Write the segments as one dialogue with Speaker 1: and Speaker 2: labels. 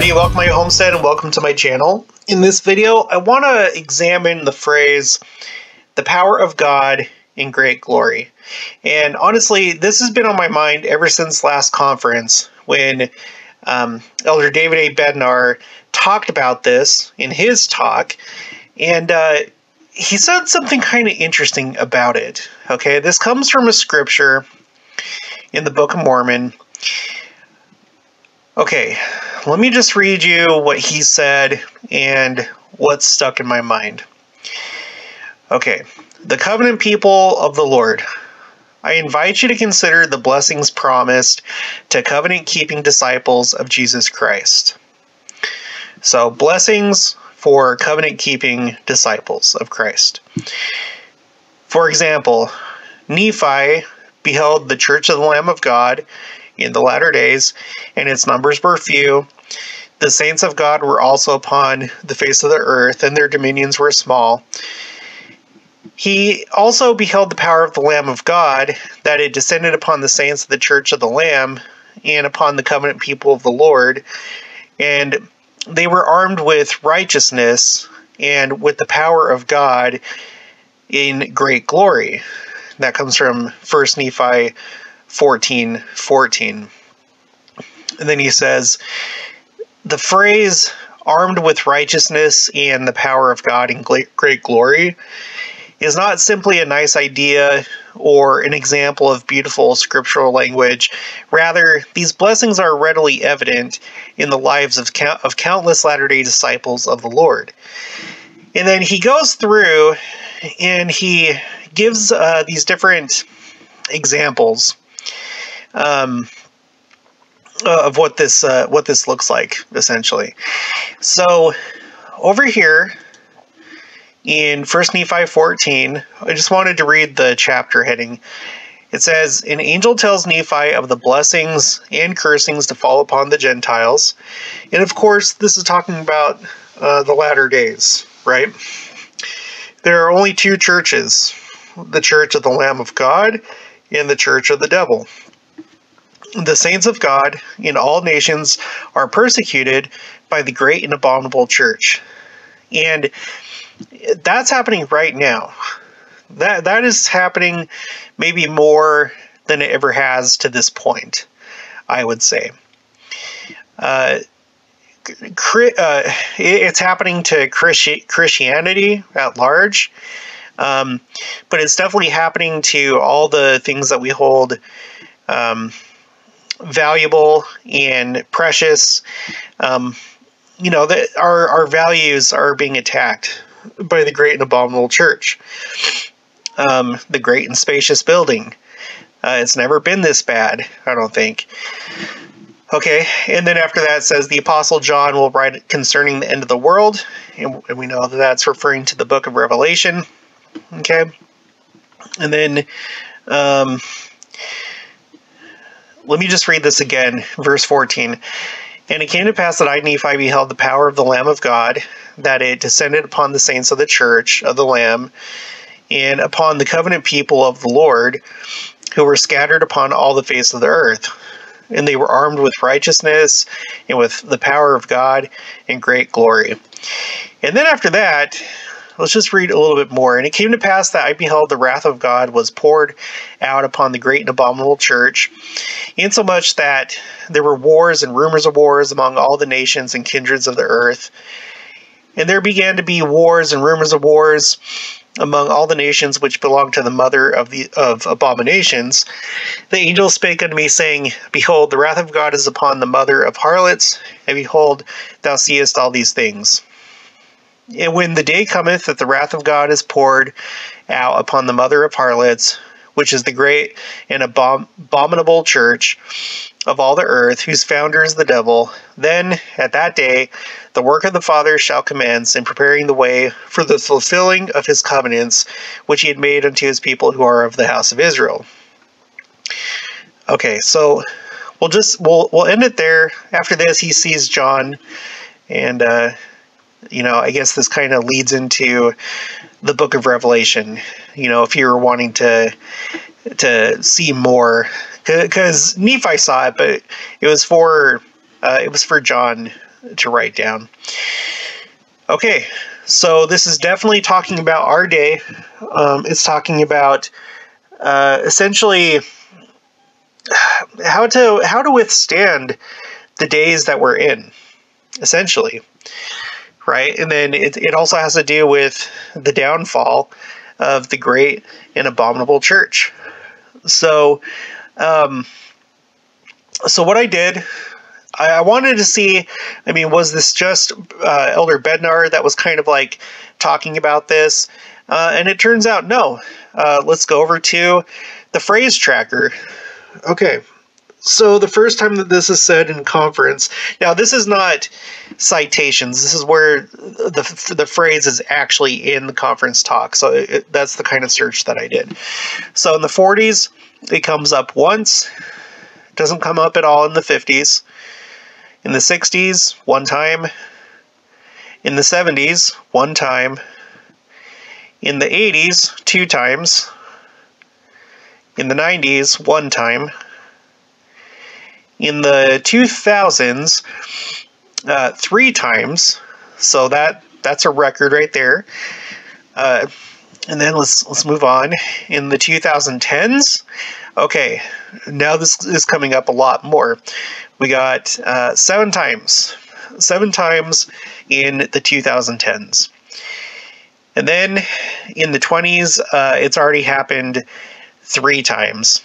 Speaker 1: everybody, welcome to my homestead and welcome to my channel. In this video, I want to examine the phrase, the power of God in great glory. And honestly, this has been on my mind ever since last conference when um, Elder David A. Bednar talked about this in his talk. And uh, he said something kind of interesting about it. Okay, this comes from a scripture in the Book of Mormon. Okay, let me just read you what he said and what's stuck in my mind. Okay, the covenant people of the Lord. I invite you to consider the blessings promised to covenant keeping disciples of Jesus Christ. So, blessings for covenant keeping disciples of Christ. For example, Nephi beheld the church of the Lamb of God in the latter days, and its numbers were few. The saints of God were also upon the face of the earth, and their dominions were small. He also beheld the power of the Lamb of God, that it descended upon the saints of the church of the Lamb, and upon the covenant people of the Lord. And they were armed with righteousness and with the power of God in great glory. That comes from 1 Nephi 14 14. And then he says, the phrase armed with righteousness and the power of God in great glory is not simply a nice idea or an example of beautiful scriptural language. Rather, these blessings are readily evident in the lives of, count- of countless Latter day disciples of the Lord. And then he goes through and he gives uh, these different examples um, of what this uh, what this looks like essentially. So over here in First Nephi 14, I just wanted to read the chapter heading. It says, An angel tells Nephi of the blessings and cursings to fall upon the Gentiles. And of course, this is talking about uh, the latter days, right? There are only two churches the church of the Lamb of God and the church of the devil the saints of God in all nations are persecuted by the great and abominable church. And that's happening right now. That that is happening maybe more than it ever has to this point, I would say. Uh, uh, it's happening to Christi- Christianity at large, um, but it's definitely happening to all the things that we hold um, valuable and precious. Um, you know that our our values are being attacked by the great and abominable church. Um, the great and spacious building. Uh, it's never been this bad, I don't think. Okay, and then after that says the Apostle John will write concerning the end of the world, and, and we know that that's referring to the book of Revelation. Okay, and then um, let me just read this again, verse 14. And it came to pass that I, Nephi, beheld the power of the Lamb of God, that it descended upon the saints of the church of the Lamb, and upon the covenant people of the Lord, who were scattered upon all the face of the earth. And they were armed with righteousness and with the power of God and great glory. And then after that, Let's just read a little bit more. And it came to pass that I beheld the wrath of God was poured out upon the great and abominable church, insomuch that there were wars and rumors of wars among all the nations and kindreds of the earth. And there began to be wars and rumors of wars among all the nations which belong to the mother of the of abominations. The angel spake unto me, saying, Behold, the wrath of God is upon the mother of harlots, and behold, thou seest all these things. And when the day cometh that the wrath of God is poured out upon the mother of harlots, which is the great and abom- abominable church of all the earth, whose founder is the devil, then at that day the work of the Father shall commence in preparing the way for the fulfilling of his covenants, which he had made unto his people who are of the house of Israel. Okay, so we'll just we'll we'll end it there. After this, he sees John, and uh, you know, I guess this kind of leads into the book of Revelation. You know, if you're wanting to to see more, because Nephi saw it, but it was for uh, it was for John to write down. Okay, so this is definitely talking about our day. Um, it's talking about uh, essentially how to how to withstand the days that we're in, essentially, right? And then it, it also has to do with the downfall of the great and abominable church. So, um, so what I did, I, I, wanted to see. I mean, was this just uh, Elder Bednar that was kind of like talking about this? Uh, and it turns out no. Uh, let's go over to the phrase tracker. Okay, so the first time that this is said in conference, now this is not citations. This is where the the phrase is actually in the conference talk. So it, that's the kind of search that I did. So in the 40s, it comes up once. Doesn't come up at all in the 50s. In the 60s, one time. In the 70s, one time. In the 80s, two times. In the 90s, one time in the 2000s uh, three times. So that that's a record right there. Uh, and then let's let's move on. In the 2010s, okay, now this is coming up a lot more. We got uh, seven times, seven times in the 2010s. And then in the 20s, uh, it's already happened three times.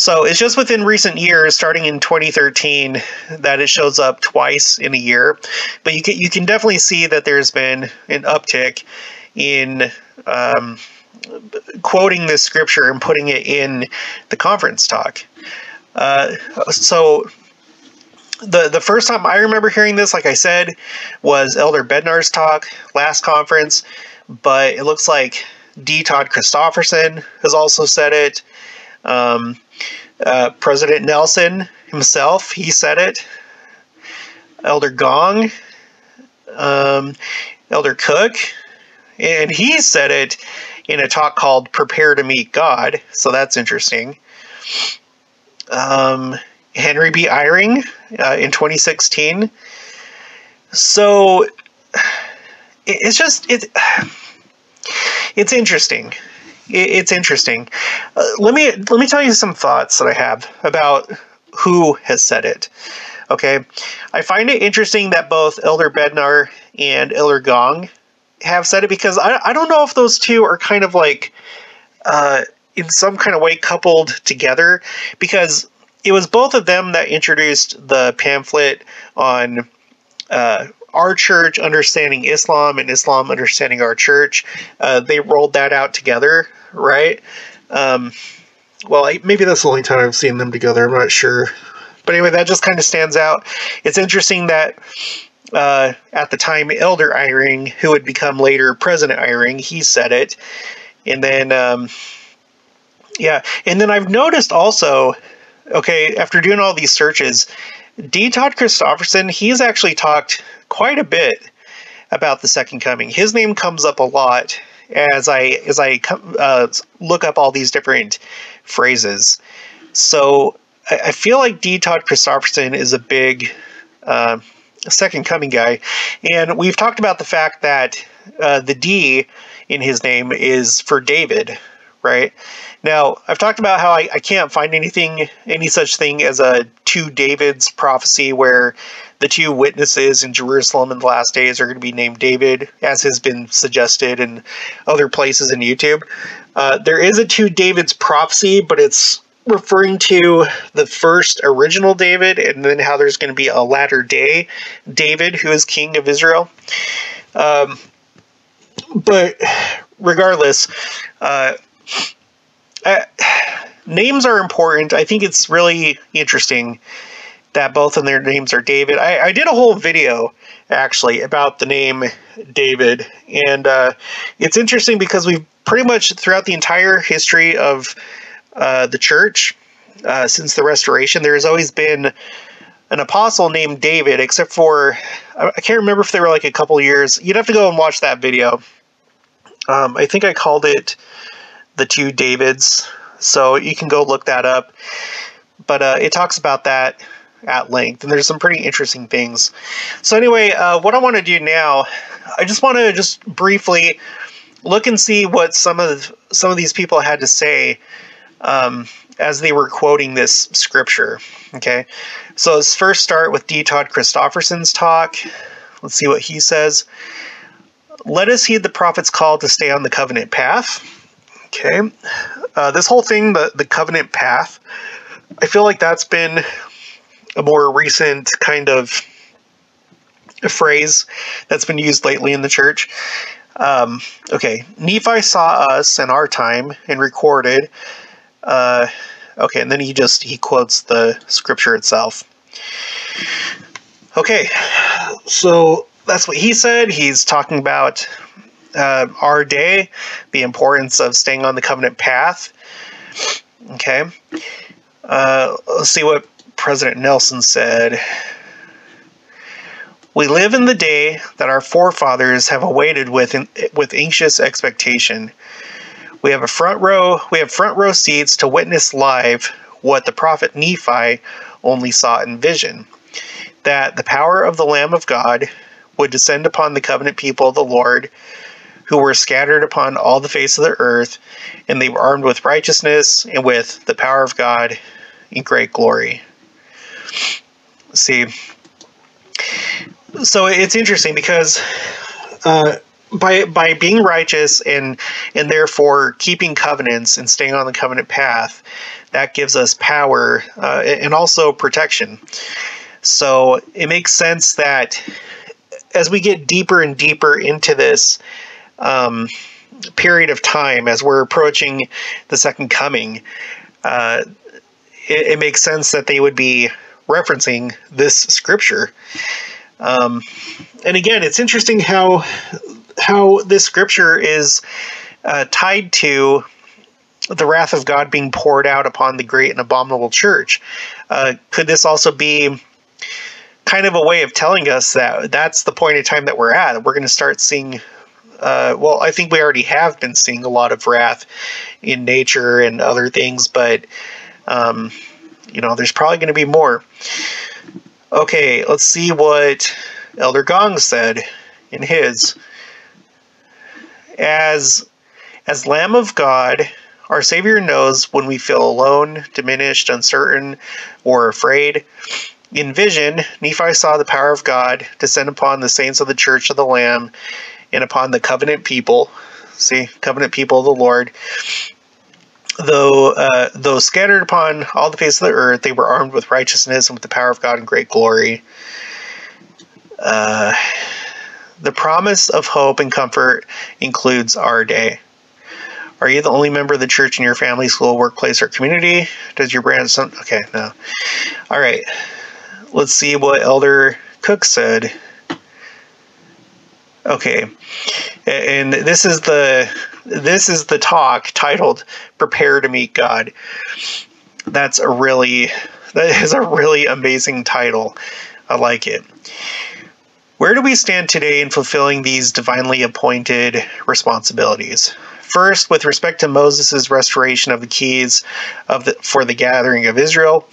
Speaker 1: So it's just within recent years, starting in 2013, that it shows up twice in a year. But you can you can definitely see that there's been an uptick in um, quoting this scripture and putting it in the conference talk. Uh, so the the first time I remember hearing this, like I said, was Elder Bednar's talk last conference. But it looks like D. Todd Christofferson has also said it. Um, uh, President Nelson himself, he said it. Elder Gong, um, Elder Cook, and he said it in a talk called Prepare to Meet God. So that's interesting. Um, Henry B. Eyring uh, in 2016. So it's just it. It's interesting it's interesting. Uh, let me let me tell you some thoughts that I have about who has said it. Okay, I find it interesting that both Elder Bednar and Elder Gong have said it because I, I don't know if those two are kind of like uh, in some kind of way coupled together because it was both of them that introduced the pamphlet on uh, our church understanding Islam and Islam understanding our church. Uh, they rolled that out together, right? Um, well, I, maybe that's the only time I've seen them together. I'm not sure. But anyway, that just kind of stands out. It's interesting that uh, at the time, Elder Eyring, who would become later President Eyring, he said it. And then, um, yeah. And then I've noticed also, okay, after doing all these searches, D. Todd Christofferson, he's actually talked quite a bit about the second coming. His name comes up a lot as I as I uh, look up all these different phrases. So I, I feel like D. Todd Christofferson is a big uh, second coming guy, and we've talked about the fact that uh, the D in his name is for David, right? Now, I've talked about how I, I can't find anything, any such thing as a two Davids prophecy where the two witnesses in Jerusalem in the last days are going to be named David, as has been suggested in other places in YouTube. Uh, there is a two Davids prophecy, but it's referring to the first original David and then how there's going to be a latter day David who is king of Israel. Um, but regardless, uh, uh, names are important. I think it's really interesting that both of their names are David. I, I did a whole video actually about the name David, and uh, it's interesting because we've pretty much throughout the entire history of uh, the church uh, since the restoration, there has always been an apostle named David, except for I can't remember if they were like a couple years. You'd have to go and watch that video. Um, I think I called it the two Davids. So you can go look that up. But uh, it talks about that at length, and there's some pretty interesting things. So anyway, uh, what I want to do now, I just want to just briefly look and see what some of some of these people had to say um, as they were quoting this scripture. Okay, so let's first start with D. Todd Christofferson's talk. Let's see what he says. Let us heed the prophet's call to stay on the covenant path. Okay, uh, this whole thing, the the covenant path, I feel like that's been a more recent kind of phrase that's been used lately in the church. Um, okay, Nephi saw us in our time and recorded. Uh, okay, and then he just he quotes the scripture itself. Okay, so that's what he said. He's talking about uh, our day, the importance of staying on the covenant path. Okay, uh, let's see what President Nelson said. We live in the day that our forefathers have awaited with with anxious expectation. We have a front row. We have front row seats to witness live what the prophet Nephi only saw in vision: that the power of the Lamb of God would descend upon the covenant people of the Lord, who were scattered upon all the face of the earth, and they were armed with righteousness and with the power of God in great glory. See, so it's interesting because uh, by by being righteous and and therefore keeping covenants and staying on the covenant path, that gives us power uh, and also protection. So it makes sense that as we get deeper and deeper into this um, period of time, as we're approaching the second coming, uh, it, it makes sense that they would be referencing this scripture. Um, and again, it's interesting how how this scripture is uh, tied to the wrath of God being poured out upon the great and abominable church. Uh, could this also be kind of a way of telling us that that's the point in time that we're at? We're going to start seeing. Uh, well, I think we already have been seeing a lot of wrath in nature and other things, but um, you know, there's probably going to be more. Okay, let's see what Elder Gong said in his. As as Lamb of God, our Savior knows when we feel alone, diminished, uncertain, or afraid. In vision, Nephi saw the power of God descend upon the saints of the Church of the Lamb and upon the covenant people. See, covenant people of the Lord though uh, though scattered upon all the face of the earth, they were armed with righteousness and with the power of God and great glory. Uh, the promise of hope and comfort includes our day. Are you the only member of the church in your family, school, workplace, or community? Does your brand some? Okay, no. All right. Let's see what Elder Cook said. Okay, and this is the this is the talk titled "Prepare to Meet God." That's a really that is a really amazing title. I like it. Where do we stand today in fulfilling these divinely appointed responsibilities? First, with respect to Moses' restoration of the keys of the, for the gathering of Israel,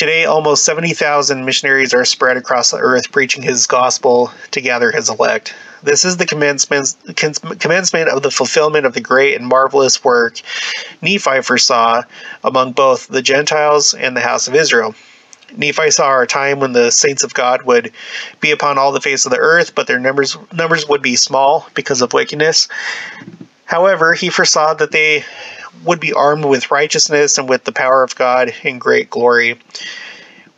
Speaker 1: Today, almost 70,000 missionaries are spread across the earth preaching his gospel to gather his elect. This is the commencement, commencement of the fulfillment of the great and marvelous work Nephi foresaw among both the Gentiles and the house of Israel. Nephi saw a time when the saints of God would be upon all the face of the earth, but their numbers numbers would be small because of wickedness. However, he foresaw that they would be armed with righteousness and with the power of God in great glory.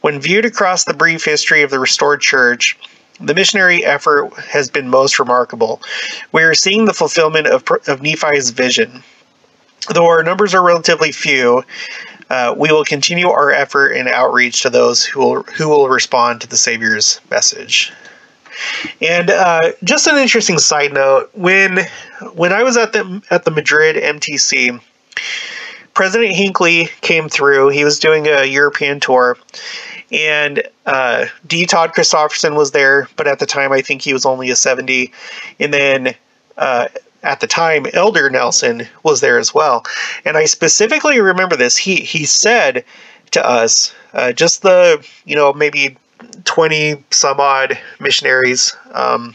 Speaker 1: When viewed across the brief history of the restored church, the missionary effort has been most remarkable. We are seeing the fulfillment of, of Nephi's vision. Though our numbers are relatively few, uh, we will continue our effort and outreach to those who will, who will respond to the Savior's message. And uh, just an interesting side note: when when I was at the at the Madrid MTC, President Hinckley came through. He was doing a European tour, and uh, D. Todd Christofferson was there, but at the time I think he was only a 70. And then uh, at the time, Elder Nelson was there as well. And I specifically remember this. He he said to us, uh, just the you know maybe 20 some odd missionaries um,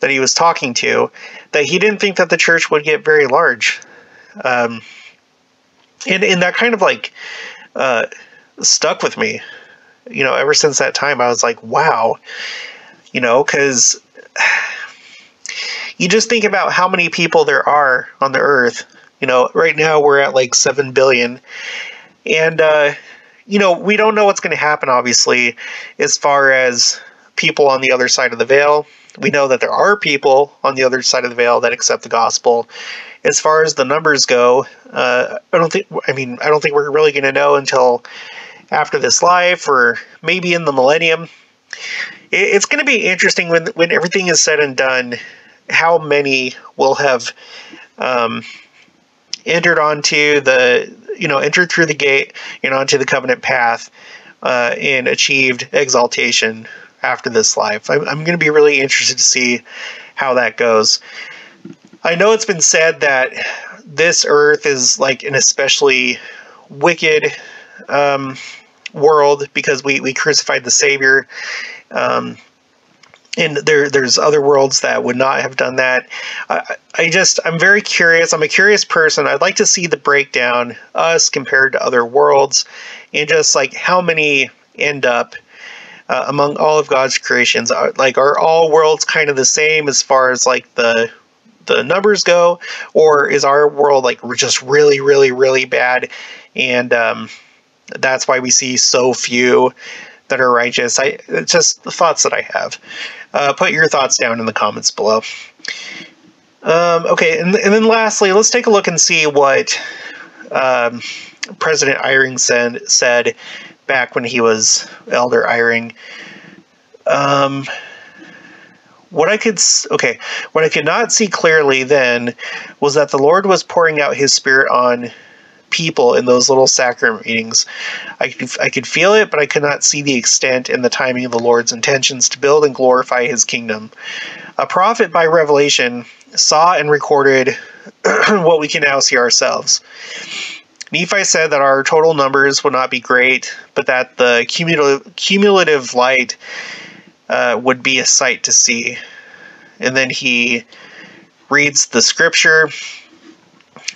Speaker 1: that he was talking to that he didn't think that the church would get very large um, and, and that kind of like uh, stuck with me you know ever since that time i was like wow you know because you just think about how many people there are on the earth you know right now we're at like 7 billion and uh, you know, we don't know what's going to happen, obviously, as far as people on the other side of the veil. We know that there are people on the other side of the veil that accept the gospel. As far as the numbers go, uh, I don't think. I mean, I don't think we're really going to know until after this life, or maybe in the millennium. It's going to be interesting when when everything is said and done, how many will have um, entered onto the you know, entered through the gate and onto the covenant path uh, and achieved exaltation after this life. I'm, I'm going to be really interested to see how that goes. I know it's been said that this earth is like an especially wicked um, world because we, we crucified the Savior. Um, and there there's other worlds that would not have done that. I, I just I'm very curious. I'm a curious person. I'd like to see the breakdown us compared to other worlds, and just like how many end up uh, among all of God's creations. Are, like are all worlds kind of the same as far as like the the numbers go, or is our world like just really really really bad, and um, that's why we see so few that are righteous. I it's just the thoughts that I have. Uh, put your thoughts down in the comments below. Um, okay, and, and then lastly, let's take a look and see what um, President Eyring said, said back when he was Elder Eyring. Um, what I could okay, what I could not see clearly then was that the Lord was pouring out His Spirit on people in those little sacrament meetings. I could, I could feel it, but I could not see the extent and the timing of the Lord's intentions to build and glorify his kingdom. A prophet by revelation saw and recorded what we can now see ourselves. Nephi said that our total numbers would not be great, but that the cumulative, cumulative light uh, would be a sight to see. And then he reads the scripture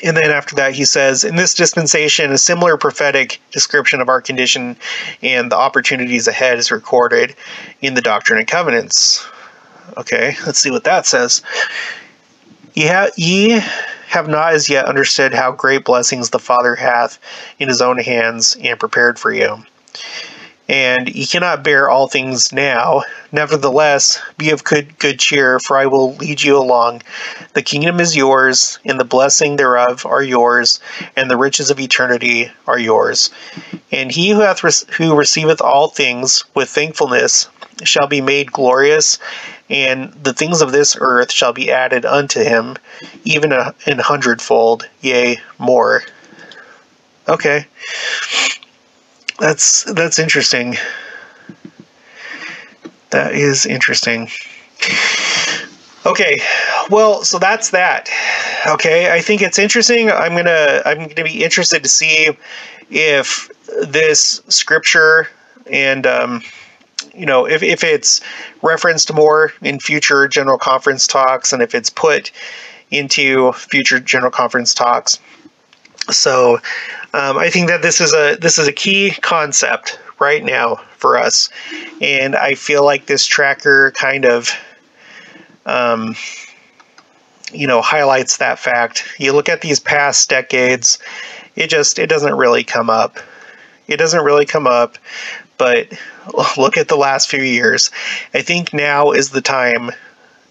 Speaker 1: and then after that, he says, In this dispensation, a similar prophetic description of our condition and the opportunities ahead is recorded in the Doctrine and Covenants. Okay, let's see what that says. Ye, ha- ye have not as yet understood how great blessings the Father hath in his own hands and prepared for you and ye cannot bear all things now. Nevertheless, be of good good cheer, for I will lead you along. The kingdom is yours, and the blessing thereof are yours, and the riches of eternity are yours. And he who hath re- who receiveth all things with thankfulness shall be made glorious, and the things of this earth shall be added unto him, even a, an hundredfold, yea, more. Okay. That's that's interesting. That is interesting. Okay, well, so that's that. Okay, I think it's interesting. I'm gonna I'm gonna be interested to see if this scripture and um, you know if if it's referenced more in future general conference talks and if it's put into future general conference talks. So um, I think that this is a this is a key concept right now for us, and I feel like this tracker kind of, um, you know, highlights that fact. You look at these past decades, it just it doesn't really come up. It doesn't really come up, but look at the last few years. I think now is the time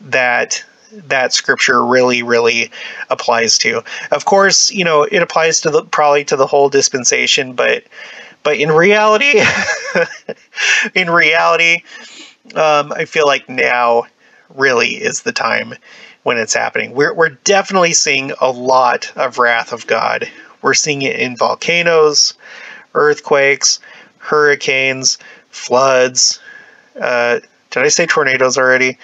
Speaker 1: that that scripture really really applies to. Of course you know it applies to the probably to the whole dispensation but but in reality in reality um, i feel like now really is the time when it's happening. We're, we're definitely seeing a lot of wrath of god. We're seeing it in volcanoes earthquakes hurricanes floods uh, did i say tornadoes already?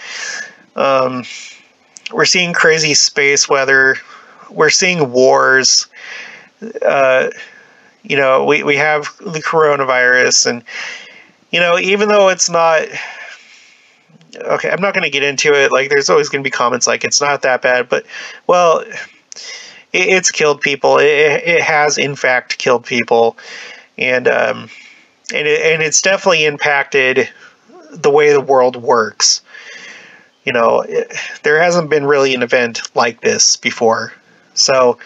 Speaker 1: Um, we're seeing crazy space weather. We're seeing wars. Uh, You know, we, we have the coronavirus, and, you know, even though it's not. Okay, I'm not going to get into it. Like, there's always going to be comments like, it's not that bad, but, well, it, it's killed people. It, it has, in fact, killed people. And, um, and, it, and it's definitely impacted the way the world works. You know, it, there hasn't been really an event like this before. So,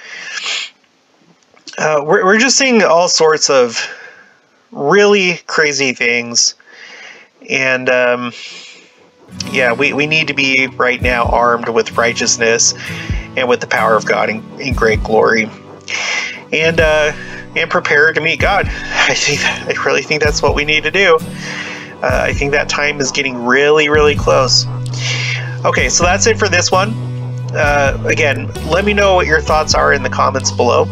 Speaker 1: uh, we're, we're just seeing all sorts of really crazy things. And, um, yeah, we, we need to be right now armed with righteousness and with the power of God in, in great glory. And, uh, and prepared to meet God. I think I really think that's what we need to do. Uh, I think that time is getting really, really close. Okay, so that's it for this one. Uh, again, let me know what your thoughts are in the comments below.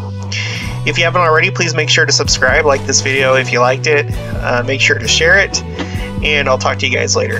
Speaker 1: If you haven't already, please make sure to subscribe, like this video if you liked it, uh, make sure to share it, and I'll talk to you guys later.